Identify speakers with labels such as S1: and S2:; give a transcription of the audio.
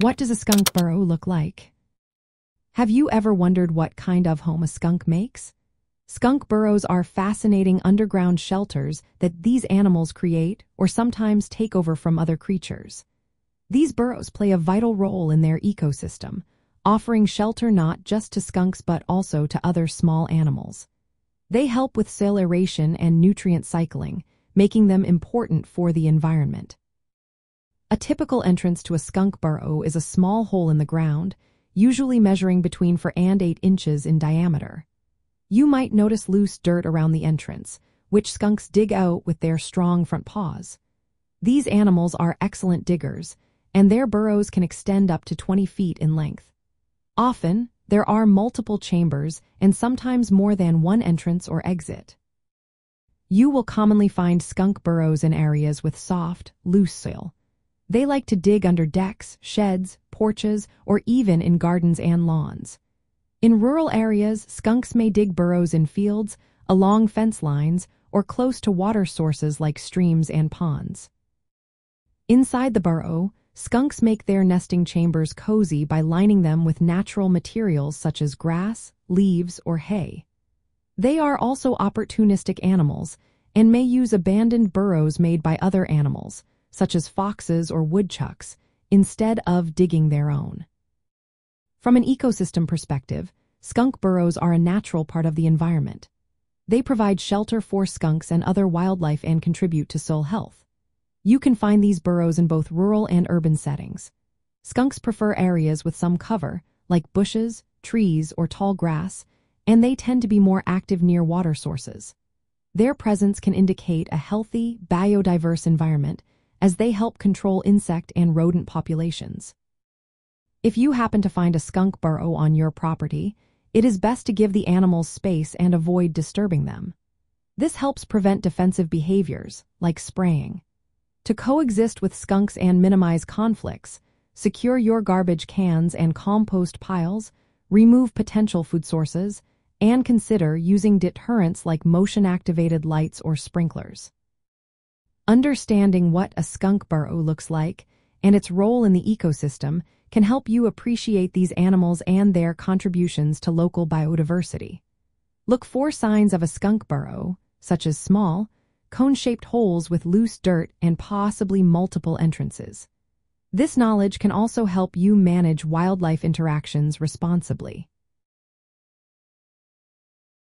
S1: What does a skunk burrow look like? Have you ever wondered what kind of home a skunk makes? Skunk burrows are fascinating underground shelters that these animals create or sometimes take over from other creatures. These burrows play a vital role in their ecosystem, offering shelter not just to skunks but also to other small animals. They help with soil aeration and nutrient cycling, making them important for the environment. A typical entrance to a skunk burrow is a small hole in the ground, usually measuring between 4 and 8 inches in diameter. You might notice loose dirt around the entrance, which skunks dig out with their strong front paws. These animals are excellent diggers, and their burrows can extend up to 20 feet in length. Often, there are multiple chambers and sometimes more than one entrance or exit. You will commonly find skunk burrows in areas with soft, loose soil. They like to dig under decks, sheds, porches, or even in gardens and lawns. In rural areas, skunks may dig burrows in fields, along fence lines, or close to water sources like streams and ponds. Inside the burrow, skunks make their nesting chambers cozy by lining them with natural materials such as grass, leaves, or hay. They are also opportunistic animals and may use abandoned burrows made by other animals, such as foxes or woodchucks, instead of digging their own. From an ecosystem perspective, skunk burrows are a natural part of the environment. They provide shelter for skunks and other wildlife and contribute to soil health. You can find these burrows in both rural and urban settings. Skunks prefer areas with some cover, like bushes, trees, or tall grass, and they tend to be more active near water sources. Their presence can indicate a healthy, biodiverse environment as they help control insect and rodent populations. If you happen to find a skunk burrow on your property, it is best to give the animals space and avoid disturbing them. This helps prevent defensive behaviors, like spraying. To coexist with skunks and minimize conflicts, secure your garbage cans and compost piles, remove potential food sources, and consider using deterrents like motion-activated lights or sprinklers. Understanding what a skunk burrow looks like and its role in the ecosystem can help you appreciate these animals and their contributions to local biodiversity. Look for signs of a skunk burrow, such as small, cone-shaped holes with loose dirt and possibly multiple entrances. This knowledge can also help you manage wildlife interactions responsibly.